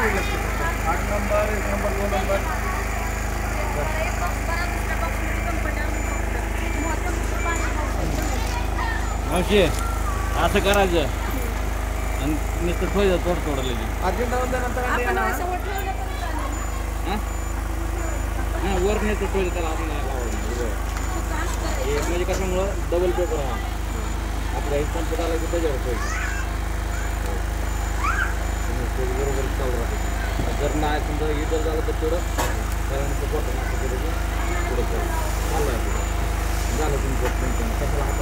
आठ नंबर एक नंबर दोन नंबर. मावशी असं करायचं. आणि नुसतं ठेवायचं थोडं थोडं अर्जंट आणि येणार. हां? हां वर नेतो ठेवायचं त्याला आपण नाही लावायचं. करायचं. हे म्हणजे कशामुळं? डबल पेपर हा आपल्या हे कम्प्युटर आला की त्याच्यावर ठेवायचं ಆಯ್ತು ಈ ದೊಡ್ಡದಾದ ಬತ್ತೂರು ಕೊಟ್ಟು ಕೊಡುತ್ತೆ ಅಲ್ಲ ಇದು ಕೊಟ್ಟು ಅಂತ